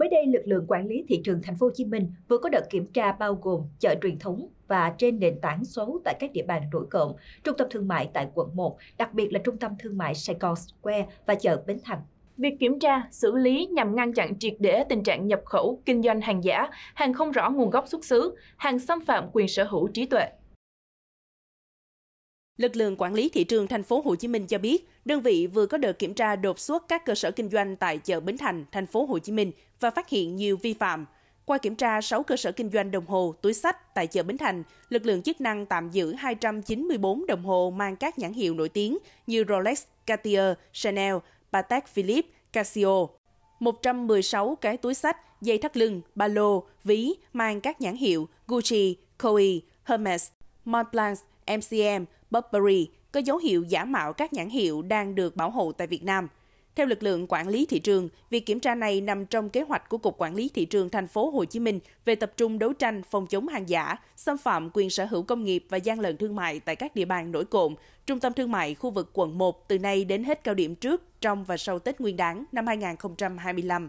Mới đây, lực lượng quản lý thị trường thành phố Hồ Chí Minh vừa có đợt kiểm tra bao gồm chợ truyền thống và trên nền tảng số tại các địa bàn nổi cộng, trung tâm thương mại tại quận 1, đặc biệt là trung tâm thương mại Sài Gòn Square và chợ Bến Thành. Việc kiểm tra, xử lý nhằm ngăn chặn triệt để tình trạng nhập khẩu, kinh doanh hàng giả, hàng không rõ nguồn gốc xuất xứ, hàng xâm phạm quyền sở hữu trí tuệ. Lực lượng quản lý thị trường thành phố Hồ Chí Minh cho biết, đơn vị vừa có đợt kiểm tra đột xuất các cơ sở kinh doanh tại chợ Bến Thành, thành phố Hồ Chí Minh và phát hiện nhiều vi phạm. Qua kiểm tra 6 cơ sở kinh doanh đồng hồ, túi sách tại chợ Bến Thành, lực lượng chức năng tạm giữ 294 đồng hồ mang các nhãn hiệu nổi tiếng như Rolex, Cartier, Chanel, Patek Philippe, Casio. 116 cái túi sách, dây thắt lưng, ba lô, ví mang các nhãn hiệu Gucci, Chloe, Hermes, Montblanc, MCM, Burberry có dấu hiệu giả mạo các nhãn hiệu đang được bảo hộ tại Việt Nam. Theo lực lượng quản lý thị trường, việc kiểm tra này nằm trong kế hoạch của Cục Quản lý thị trường thành phố Hồ Chí Minh về tập trung đấu tranh phòng chống hàng giả, xâm phạm quyền sở hữu công nghiệp và gian lận thương mại tại các địa bàn nổi cộm, trung tâm thương mại khu vực quận 1 từ nay đến hết cao điểm trước, trong và sau Tết Nguyên đán năm 2025.